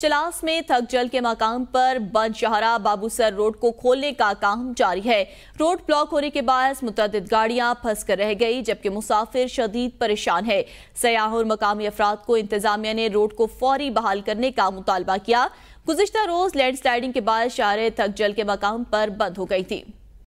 चलास में थकजल के मकाम पर बंद शहरा बाबूसर रोड को खोलने का काम जारी है। रोड ब्लॉक होने के बाद मुतद गाड़ियाँ फंस कर रह गई, जबकि मुसाफिर शदीद परेशान है। सयाह और मकामी अफराद को इंतजामिया ने रोड को फौरी बहाल करने का मुतालबा किया। गुजशत रोज लैंड स्लाइडिंग के बाद शार थकजल के मकाम पर बंद हो गई थी।